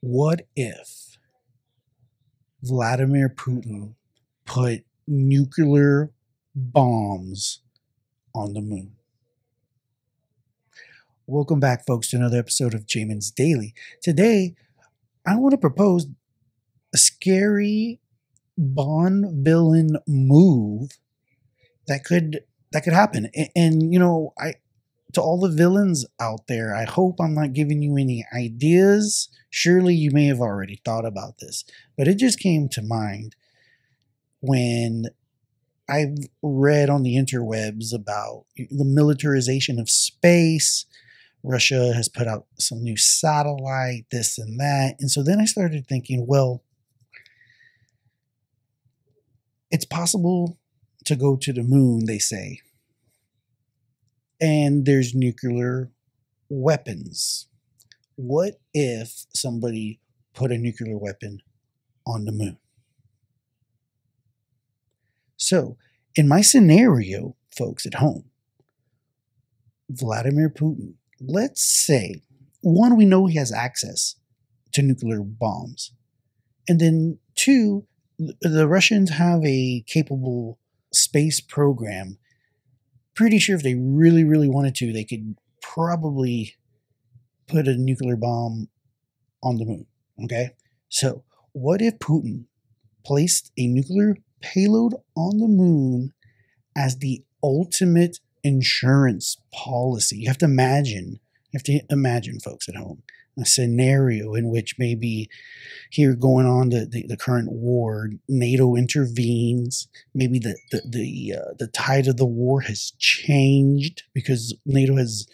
What if Vladimir Putin put nuclear bombs on the moon? Welcome back, folks, to another episode of Jamin's Daily. Today, I want to propose a scary Bond villain move that could that could happen. And, and, you know, I to all the villains out there, I hope I'm not giving you any ideas. Surely you may have already thought about this, but it just came to mind when I've read on the interwebs about the militarization of space Russia has put out some new satellite, this and that. And so then I started thinking, well, it's possible to go to the moon, they say. And there's nuclear weapons. What if somebody put a nuclear weapon on the moon? So, in my scenario, folks at home, Vladimir Putin let's say one, we know he has access to nuclear bombs. And then two, the Russians have a capable space program. Pretty sure if they really, really wanted to, they could probably put a nuclear bomb on the moon. Okay? So, what if Putin placed a nuclear payload on the moon as the ultimate insurance policy. You have to imagine, you have to imagine, folks at home, a scenario in which maybe here going on the, the, the current war, NATO intervenes. Maybe the the the, uh, the tide of the war has changed because NATO has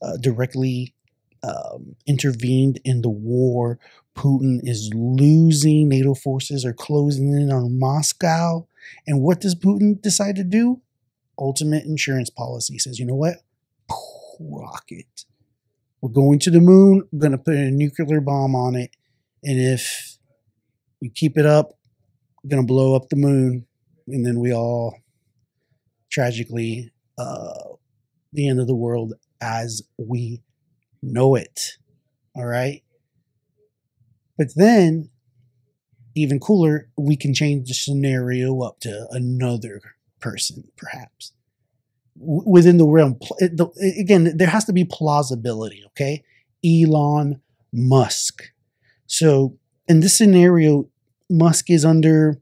uh, directly um, intervened in the war. Putin is losing. NATO forces are closing in on Moscow. And what does Putin decide to do? ultimate insurance policy says, you know what? Rocket. We're going to the moon. We're going to put a nuclear bomb on it. And if we keep it up, we're going to blow up the moon. And then we all tragically, uh, the end of the world as we know it. All right. But then, even cooler, we can change the scenario up to another person, perhaps within the realm. Again, there has to be plausibility. Okay, Elon Musk. So in this scenario, Musk is under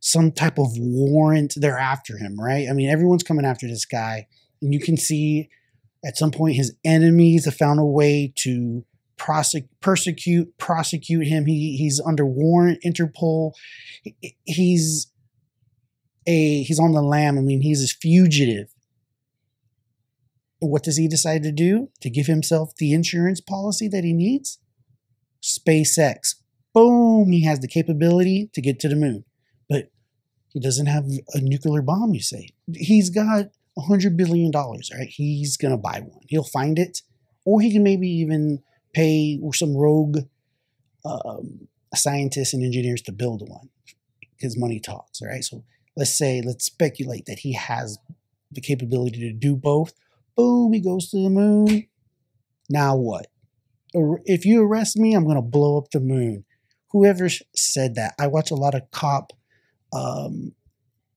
some type of warrant. They're after him, right? I mean, everyone's coming after this guy, and you can see at some point his enemies have found a way to prosecute, persecute, prosecute him. He he's under warrant, Interpol. He's a he's on the lam. I mean, he's a fugitive. What does he decide to do to give himself the insurance policy that he needs? SpaceX. Boom, he has the capability to get to the moon. But he doesn't have a nuclear bomb, you say. He's got a hundred billion dollars, right? He's gonna buy one. He'll find it, or he can maybe even pay some rogue um, scientists and engineers to build one because money talks, right? So let's say, let's speculate that he has the capability to do both. Boom, he goes to the moon. Now what? If you arrest me, I'm going to blow up the moon. Whoever said that? I watch a lot of cop um,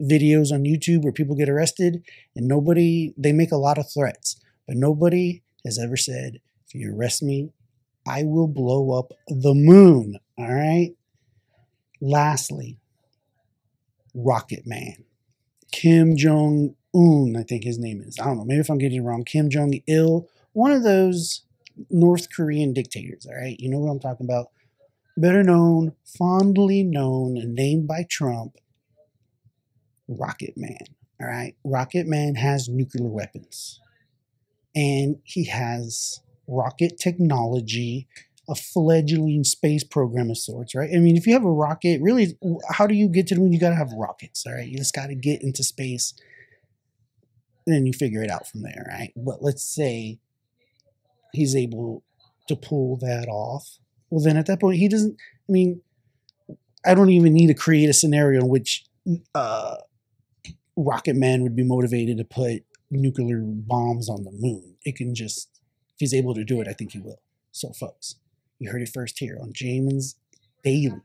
videos on YouTube where people get arrested and nobody, they make a lot of threats, but nobody has ever said, if you arrest me, I will blow up the moon. All right. Lastly, Rocket Man. Kim Jong Un, I think his name is. I don't know. Maybe if I'm getting it wrong. Kim Jong Il, one of those North Korean dictators. All right, you know what I'm talking about. Better known, fondly known, and named by Trump, Rocket Man. All right, Rocket Man has nuclear weapons, and he has rocket technology a fledgling space program of sorts, right? I mean, if you have a rocket, really, how do you get to the moon? You got to have rockets, all right? You just got to get into space, and then you figure it out from there, right? But let's say he's able to pull that off. Well, then at that point, he doesn't. I mean, I don't even need to create a scenario in which uh, Rocket Man would be motivated to put nuclear bombs on the moon. It can just, if he's able to do it, I think he will. So, folks You heard it first here on Jamin's Daily.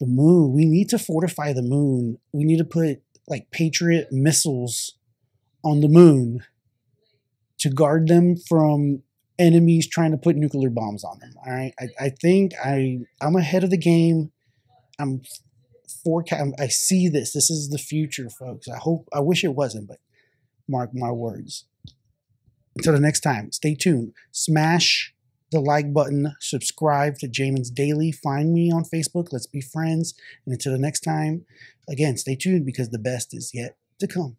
The moon, we need to fortify the moon. We need to put like Patriot missiles on the moon to guard them from enemies trying to put nuclear bombs on them. All right. I, I think I I'm ahead of the game. I'm forecast I see this. This is the future, folks. I hope I wish it wasn't, but mark my words. Until the next time, stay tuned. Smash the like button, subscribe to Jamin's Daily, find me on Facebook, let's be friends. And until the next time, again, stay tuned because the best is yet to come.